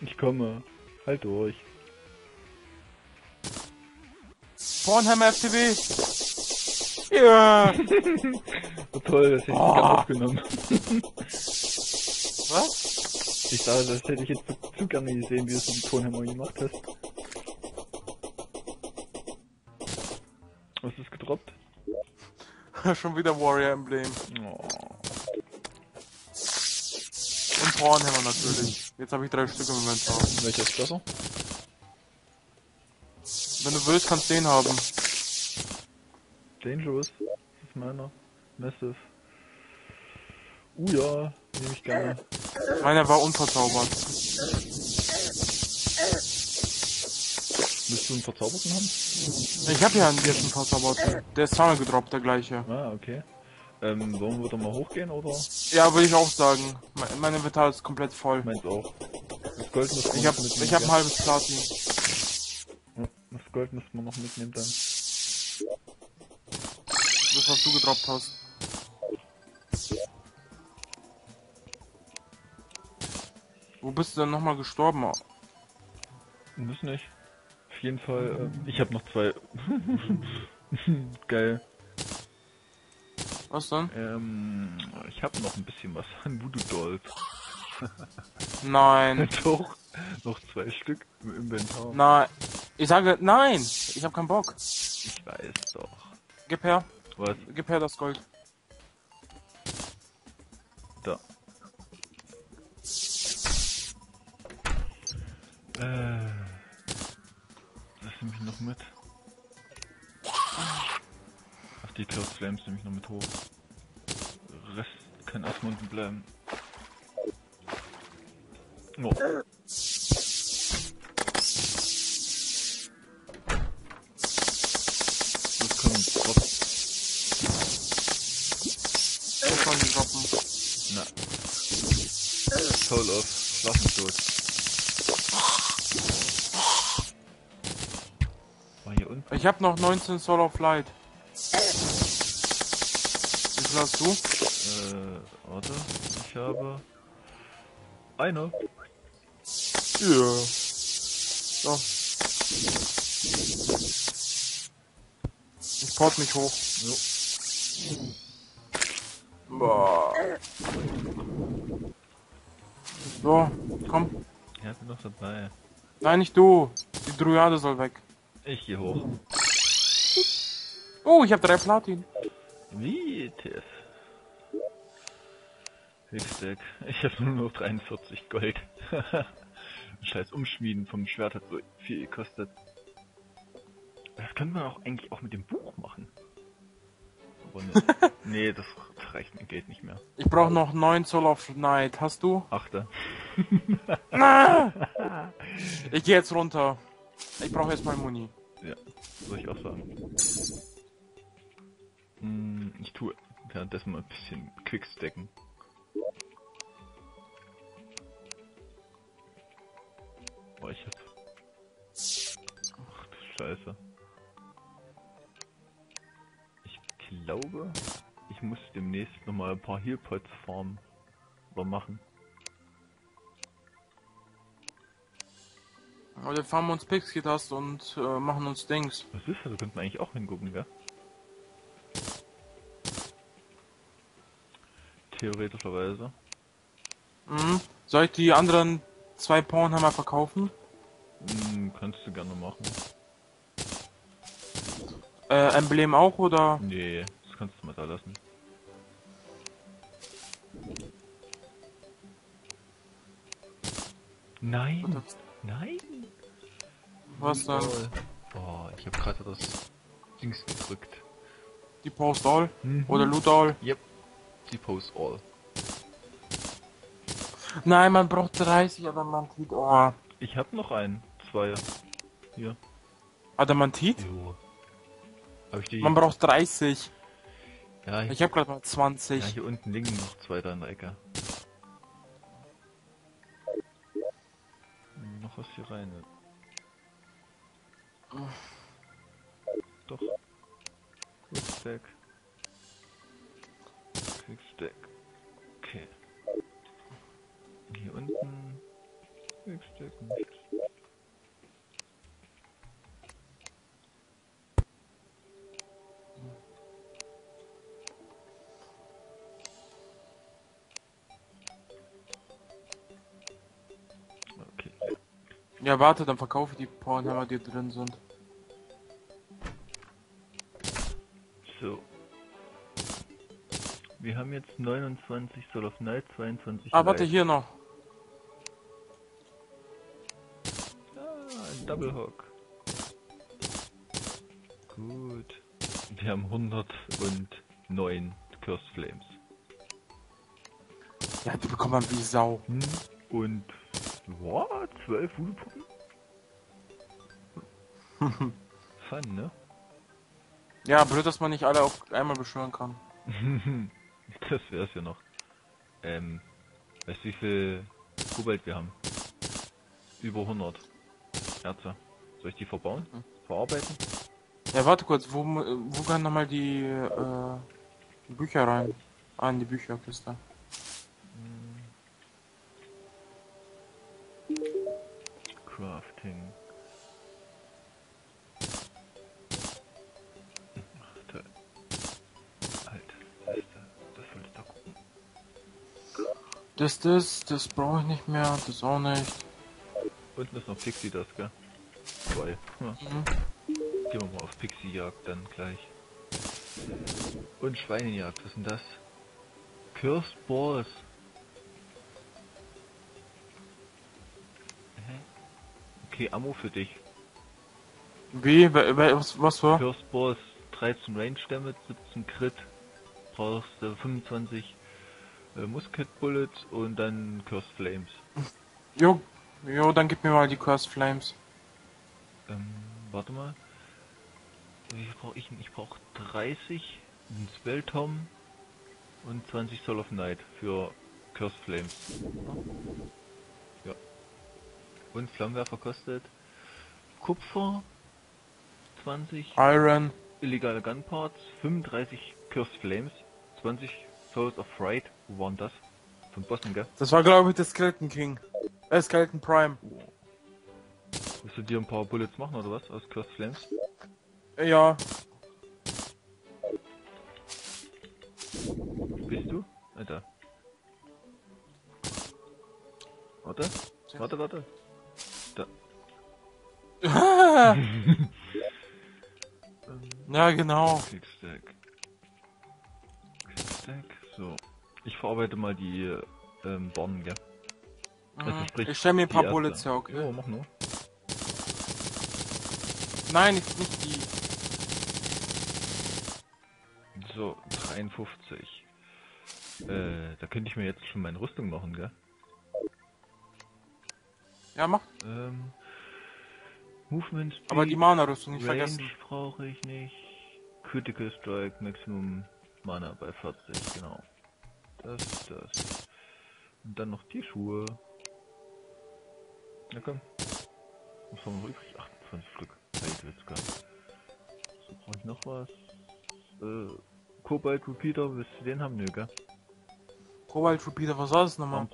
Ich komme. Halt durch. Pornhammer FTW. Ja. So toll, das hätte ich Oh. oh. aufgenommen. Was? Ich dachte, das hätte ich jetzt zu, zu gerne gesehen, wie du es mit dem Tonhammer gemacht hast. Was ist gedroppt? Schon wieder Warrior Emblem. Oh. Und Pornhammer natürlich. Jetzt habe ich drei Stück im Inventar. Welcher ist besser? Wenn du willst, kannst du den haben. Dangerous. Das ist meiner. Massive. Uh ja, nehme ich gerne. Meiner war unverzaubert. Willst du einen verzauberten haben? Ich habe ja einen jetzt einen verzaubert. Der ist zweimal gedroppt, der gleiche. Ah, okay. Ähm, wollen wir da mal hochgehen oder? Ja, würde ich auch sagen. Mein, mein Inventar ist komplett voll. Meins auch. Das Gold muss Ich hab, ich hab ein halbes Platin. Ja, Das Gold muss man noch mitnehmen dann. Das, was du gedroppt hast. Wo bist du denn nochmal gestorben? Muss nicht. Auf jeden Fall, ähm, ich habe noch zwei. Geil. Was denn? Ähm, ich habe noch ein bisschen was an Voodoo Dolls. Nein. Doch, noch zwei Stück im Inventar. Nein. Ich sage nein. Ich habe keinen Bock. Ich weiß doch. Gib her. Was? Gib her das Gold. Da. Äh, das nehme ich noch mit. Die Cloud Flames nehme ich noch mit hoch. Rest kann erstmal unten bleiben. Oh. Das kommt drauf. Was sollen die droppen? Na. Soul of Schlafentod. War hier unten? Ich habe noch 19 Soul of Light. Viel hast du? Äh, warte. Ich habe... Eine. Ja. So. Ich port mich hoch. Jo. Boah. So, komm. Er hat noch dabei. Nein, nicht du. Die Druide soll weg. Ich geh hoch. Oh, ich habe drei Platin. Wie, TF? Hilfsdeck. Ich habe nur noch 43 Gold. Scheiß Umschmieden vom Schwert hat so viel gekostet. Das könnte man auch eigentlich auch mit dem Buch machen. Aber ne, nee, das reicht mir Geld nicht mehr. Ich brauche noch 9 Soul of Night. Hast du? Achte. Ich gehe jetzt runter. Ich brauche jetzt mal Muni. Ja, soll ich auch sagen. Hm, ich tue währenddessen mal ein bisschen Quickstacken. Boah, ich hab... Ach du Scheiße. Ich glaube, ich muss demnächst nochmal ein paar Healpots farmen. Oder machen. Aber dann fahren wir uns Pixie-Dust und äh, machen uns Dings. Was ist das? Da könnten wir eigentlich auch hingucken, gell? Theoretischerweise. Mhm. Soll ich die anderen zwei Pornhammer verkaufen? Hm, kannst du gerne machen. Äh, Emblem auch oder? Nee, das kannst du mal da lassen. Nein! Nein! Was dann? Boah, ich habe gerade das Dings gedrückt. Die Post All? Mhm. Oder Loot All? Yep. Die Post All. Nein, man braucht 30 Adamantit. Oh. Ich hab noch einen. Zwei. Hier. Adamantit? Jo. Hab ich die. Man braucht 30. ja, Ich hab gerade mal 20. ja, hier unten liegen noch zwei da in der Ecke. Ja, warte, dann verkaufe ich die Powerhammer, die drin sind. So. Wir haben jetzt 29 Soul of Night, 22 Ah, warte, Light. hier noch. Ah, ein Double Hawk. Gut. Wir haben 109 Cursed Flames. Ja, die bekommt man wie Sau. Hm? Und what? 12 Voodoo-Puppen? Fun, ne? Ja, blöd, dass man nicht alle auf einmal beschwören kann. das wär's ja noch. Ähm, weißt du, wie viel Kobalt wir haben? Über 100 Erze. Soll ich die verbauen? Hm. Verarbeiten? Ja, warte kurz, wo, wo gehen nochmal die äh, Bücher rein? Ah, in die Bücherkiste. Crafting. Ach, toll. Halt, das, das sollte da gucken. Das, das, das brauche ich nicht mehr, das auch nicht. Unten ist noch Pixie das, gell? Zwei. Ja. Mhm. Gehen wir mal auf Pixie-Jagd dann gleich. Und Schweinejagd, was ist denn das? Cursed Balls. Okay, Ammo für dich. Wie? Was, was für? Cursed Balls 13 Range Damage, 17 Crit. Brauchst du 25 äh, Musket Bullets und dann Cursed Flames. Jo, jo, dann gib mir mal die Cursed Flames. Ähm, warte mal. Wie brauche ich? Ich brauche 30, ein Spelltom und 20 Soul of Night für Cursed Flames. Und Flammenwerfer kostet Kupfer 20, Iron. illegale Gunparts, 35 Cursed Flames, 20 Souls of Fright. Wo waren das? Von Bossen, gell? Das war glaube ich der Skeleton King. Äh, Skeleton Prime. Willst du dir ein paar Bullets machen oder was aus Cursed Flames? Äh, Ja, Bist du? Alter. Warte. Warte, warte. Ja genau. Quickstack. Quickstack. So. Ich verarbeite mal die ähm, Dornen, gell? Also Mhm. sprich, Ich stell mir ein paar. Bullets her, okay? Jo, mach nur. Nein, nicht, nicht die. So, 53. Äh, da könnte ich mir jetzt schon meine Rüstung machen, gell? Ja, mach. Ähm, Movement Speed, Aber die Mana-Rüstung nicht Range vergessen. brauche ich nicht. Critical Strike, Maximum Mana bei 40, genau. Das, das. Und dann noch die Schuhe. Na komm. Was haben wir übrig? 28 Stück. Weltwitzka. So, brauche ich noch was? Äh, Cobalt Repeater, willst du den haben? Nö, gell? Cobalt Repeater, was soll das nochmal?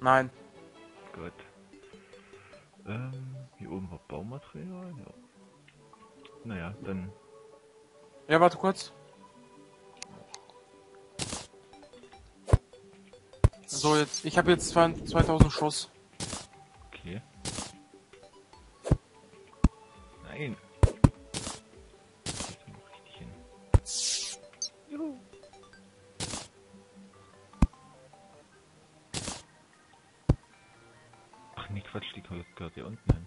Nein. Gut. Ähm, hier oben war Baumaterial, ja. Naja, dann Ja, warte kurz. So, jetzt. Ich habe jetzt zwei- 2000 Schuss. Okay. Nein. Ach nee, Quatsch, die gehört hier unten hin.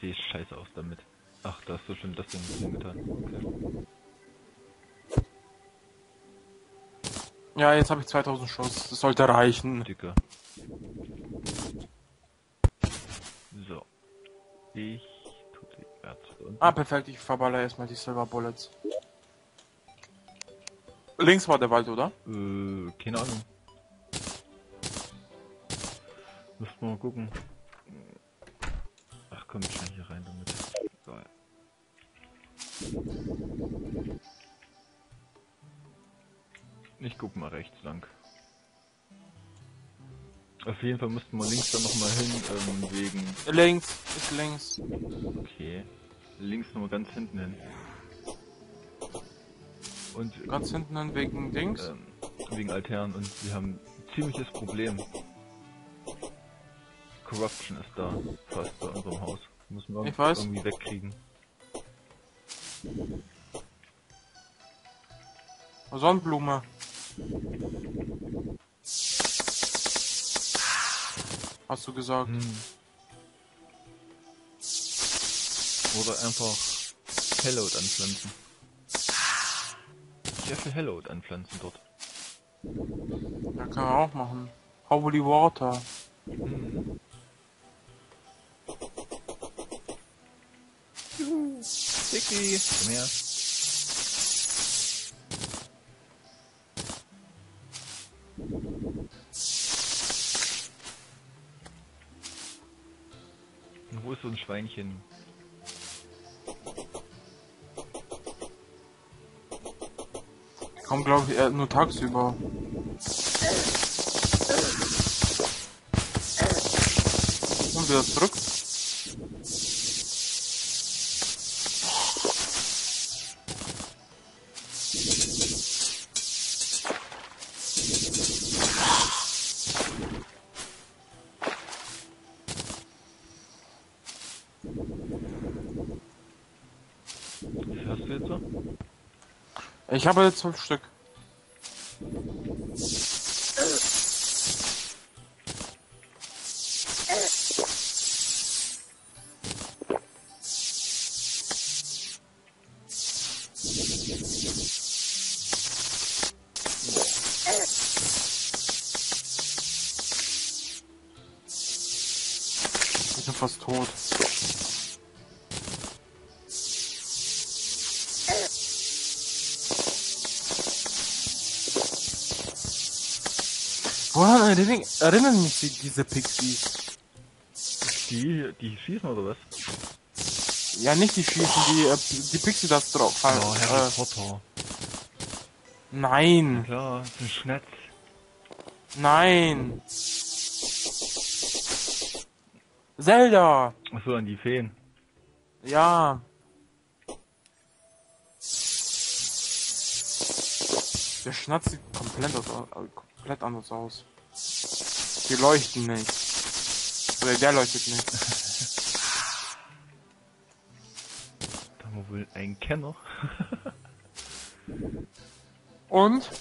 Sehe scheiße aus damit. Ach, da hast du schon das Ding hingetan. Okay. Ja, jetzt habe ich 2000 Schuss. Das sollte reichen. Dicker. So. Ich tu die Ärzte unten. Ah, perfekt. Ich verballer erstmal die Silver Bullets. Links war der Wald, oder? Äh, keine Ahnung. Müssen wir mal gucken. Ach komm, ich schnell hier rein damit. Egal. Ich guck mal rechts lang. Auf jeden Fall mussten wir links dann nochmal hin, ähm, wegen... Links, ist links. Okay. Links nochmal ganz hinten hin. Und Ganz hinten hin wegen Dings. ähm, wegen Altern und wir haben ein ziemliches Problem. Corruption ist da, fast bei unserem Haus. Müssen wir Ich weiß. irgendwie wegkriegen. Sonnenblume. Hast du gesagt. Hm. Oder einfach Hellowed anpflanzen. Sehr viel Hellowed anpflanzen dort. Ja, kann man auch machen. Holy Water. Hm. Vicky, komm her. Und Wo ist so ein Schweinchen? Kommt glaube ich eher nur tagsüber. Und wieder zurück. Was hast du jetzt so? Ich habe jetzt zwölf Stück. Woran erinnern, erinnern mich die, diese Pixies? Die, die schießen oder was? Ja, nicht die schießen, die, äh, die Pixie das drauf. Oh, Harry äh, Potter. nein, Klar, ist ein Schnatz. nein. Zelda! Achso, an die Feen. Ja. Der Schnatz sieht komplett, aus, komplett anders aus. Die leuchten nicht. Oder der leuchtet nicht. Da haben wir wohl einen Kenner. Und?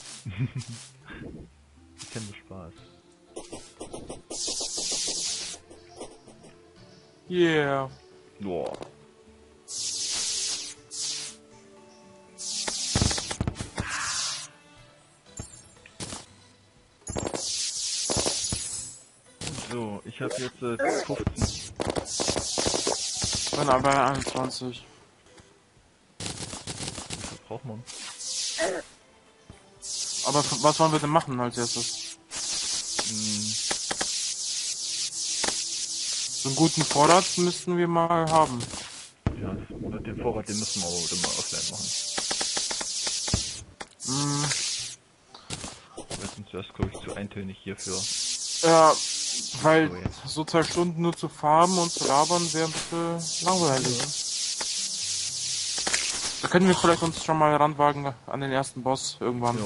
Ich kenne Spaß. Yeah. Boah. So, ich habe jetzt äh, 15. Bin aber 21. Wie viel braucht man? Aber was wollen wir denn machen als erstes? Hm, So einen guten Vorrat müssten wir mal haben. ja, das, den Vorrat, den müssen wir aber mal offline machen. Hm, sonst wäre es, glaube ich, zu eintönig hierfür. ja, weil So, jetzt. so zwei Stunden nur zu farmen und zu labern wäre ein bisschen langweilig. Da können wir vielleicht uns schon mal ranwagen an den ersten Boss irgendwann. Ja.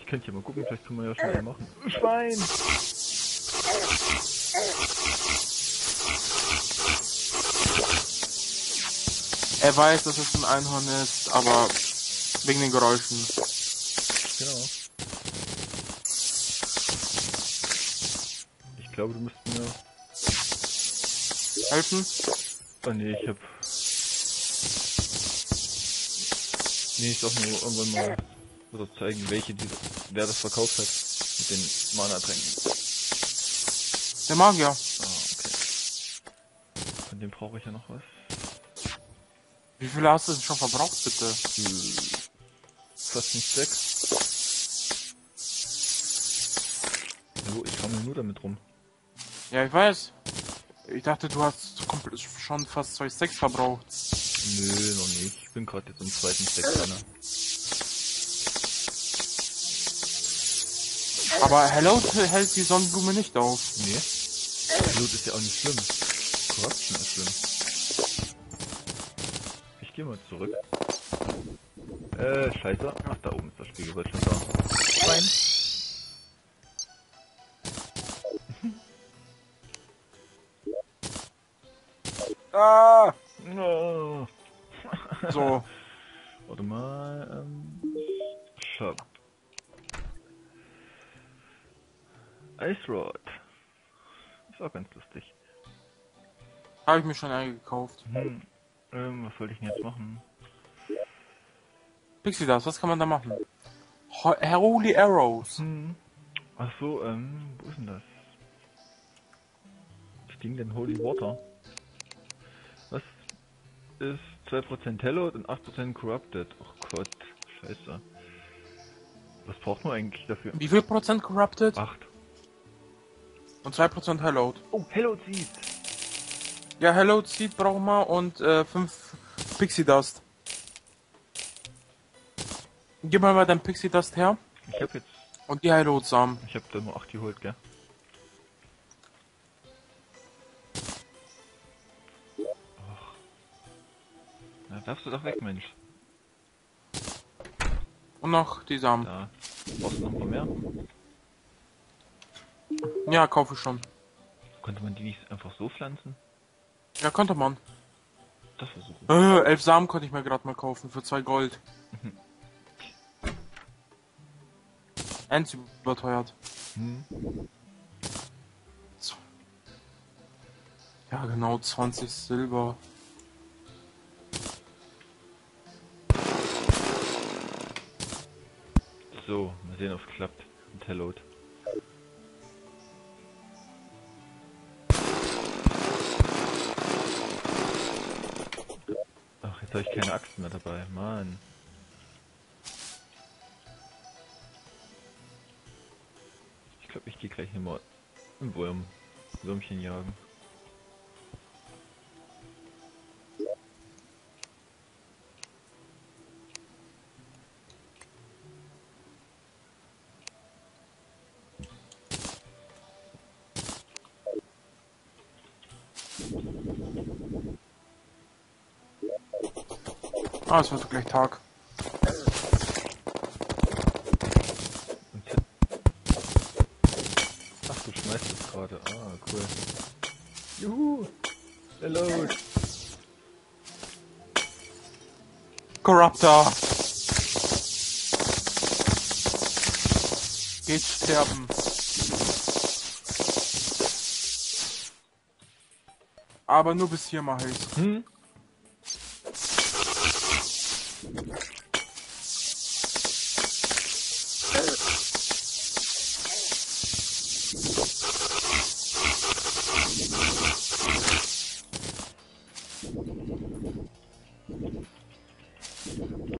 Ich könnte hier mal gucken, vielleicht können wir ja schnell machen. Schwein! Er weiß, dass es ein Einhorn ist, aber wegen den Geräuschen. Genau. Ich glaube, du musst mir... Helfen? Oh nee, ich hab... Nee, ich sag nur irgendwann mal... Oder zeigen, welche die... Wer das verkauft hat. Mit den Mana-Tränken. Der Magier. Ah, okay. Von dem brauche ich ja noch was. Wie viele hast du denn schon verbraucht, bitte? Hm, Fast nicht sechs. Jo, ich rammel nur damit rum. Ja, ich weiß. Ich dachte, du hast schon fast zwei Stacks verbraucht. Nö, noch nicht. Ich bin gerade jetzt im zweiten Stack dran. Aber Hello hält die Sonnenblume nicht auf. Nee. Blut ist ja auch nicht schlimm. Corruption ist schlimm. Ich gehe mal zurück. Äh, scheiße. Ach, da oben ist das Spiegelbild schon da. Rein. Ah! Oh. So. Warte mal, ähm, Shop. Ice Rod. Ist auch ganz lustig. Habe ich mir schon eingekauft. Hm. Ähm, was wollte ich denn jetzt machen? Pixie das, was kann man da machen? Ho Holy Arrows. Hm. Ach so, ähm, wo ist denn das? Das Ding denn Holy Water? Ist 2% Hallowed und 8% Corrupted? Oh Gott, scheiße. Was braucht man eigentlich dafür? Wie viel Prozent Corrupted? 8. Und 2% Hallowed. Oh, Hallowed Seed! Ja, Hallowed Seed brauchen wir und äh, 5 Pixie Dust. Gib mal mal dein Pixie Dust her Ich hab jetzt, und die Hallowed Samen. ich hab da nur 8 geholt, gell? Darfst du doch weg, Mensch. Und noch die Samen. Da. Brauchst du noch ein paar mehr? Ja, kaufe ich schon. Konnte man die nicht einfach so pflanzen? Ja, konnte man. Das versuchen. Äh, elf Samen konnte ich mir gerade mal kaufen für zwei Gold. Ends überteuert. Hm. So. Ja, genau, 20 Silber. Sehen, ob es klappt. Mit Hallowed. Ach, jetzt habe ich keine Axt mehr dabei. Mann. Ich glaube, ich gehe gleich hier mal einen Wurm, Würmchen jagen. Ah, es wird gleich Tag. Ach, du schmeißt es gerade. Ah, cool. Juhu! Hallowed! Corruptor! Geht sterben. Aber nur bis hier mache ich's. Hm?